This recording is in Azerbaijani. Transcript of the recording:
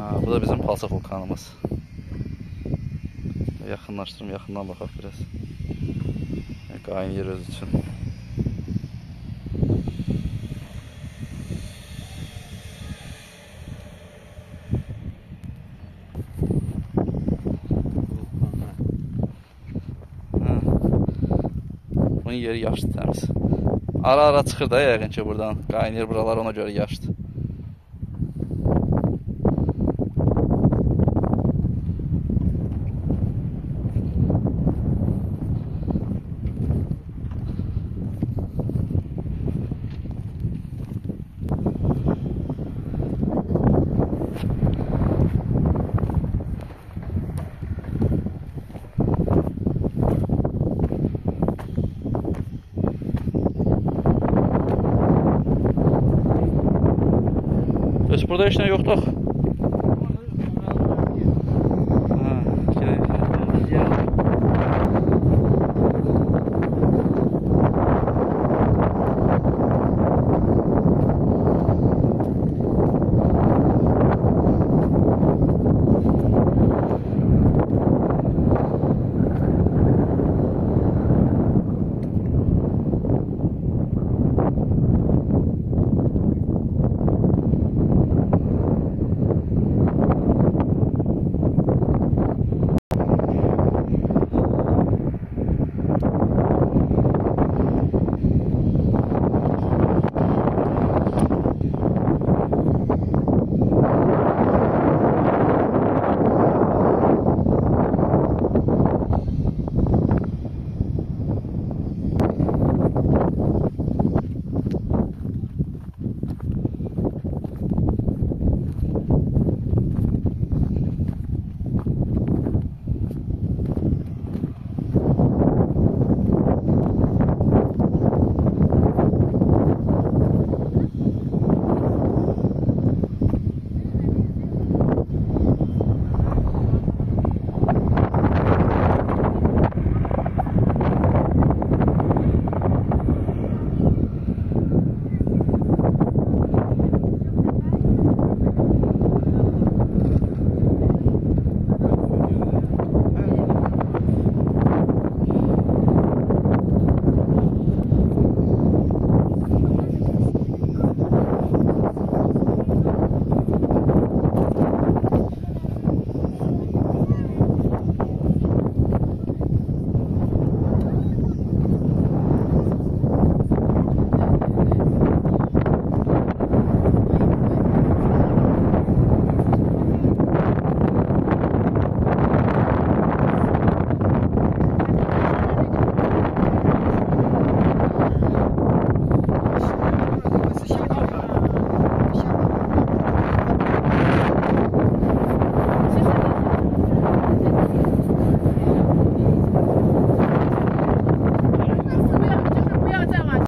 Ha, bu da bizim palçıq vulkanımız. Yaxınlaşdırım, yaxından baxaq biraz. Qaynayır öz üçün. Bunun yeri yaşlı təmiz. Ara-ara çıxır da yəqin ki buradan. Qaynayır buralar ona görə yaşlı. Bəs burada heç nə yoxdur. axı.